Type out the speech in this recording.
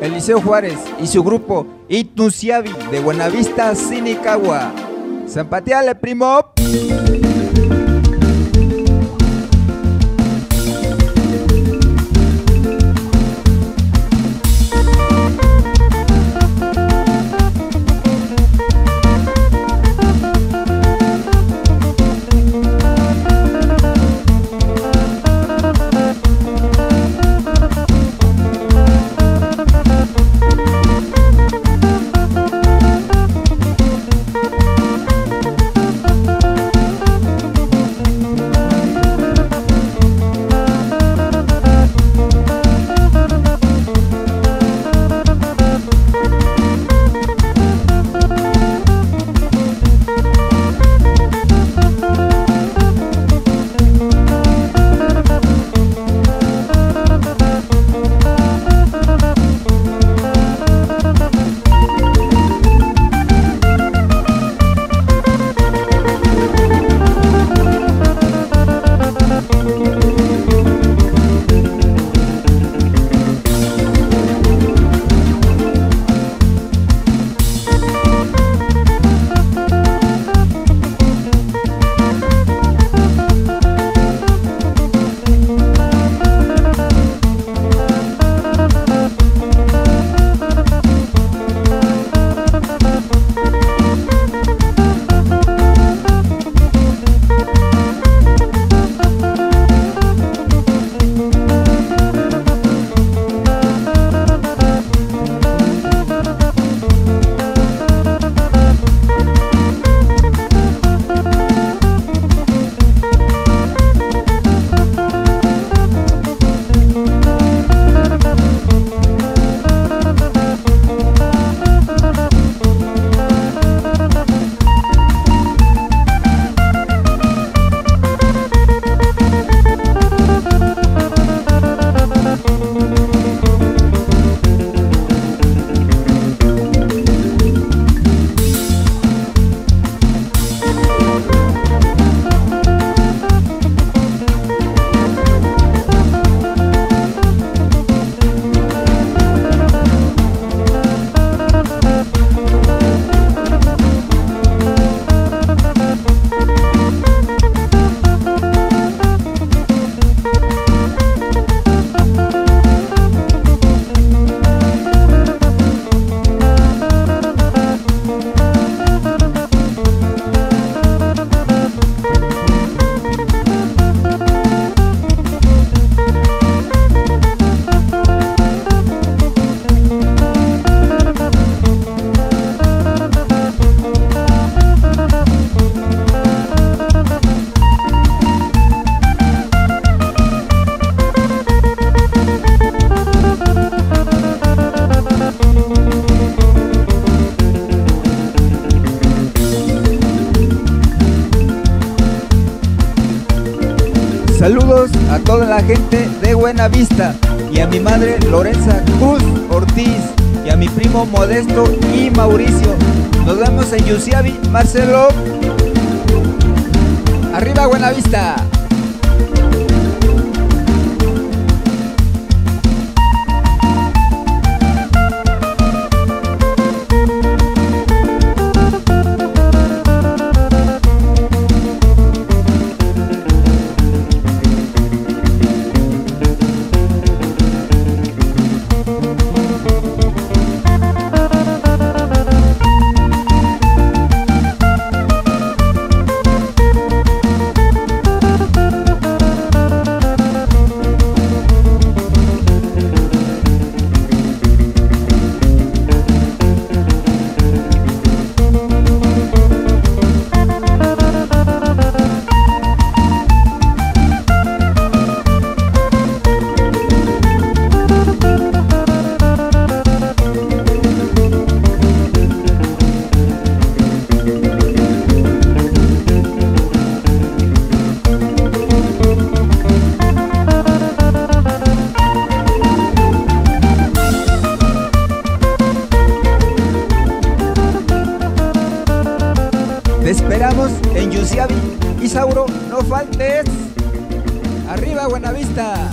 Eliseo Juárez y su grupo Itnusiavi de Buenavista, Sinicagua. Zapateale, primo. Saludos a toda la gente de Buena Vista y a mi madre Lorenza Cruz Ortiz y a mi primo Modesto y Mauricio. Nos vemos en Yusiavi, Marcelo. Arriba Buena Vista. Esperamos en Yusiavi. Isauro, no faltes. Arriba Buenavista.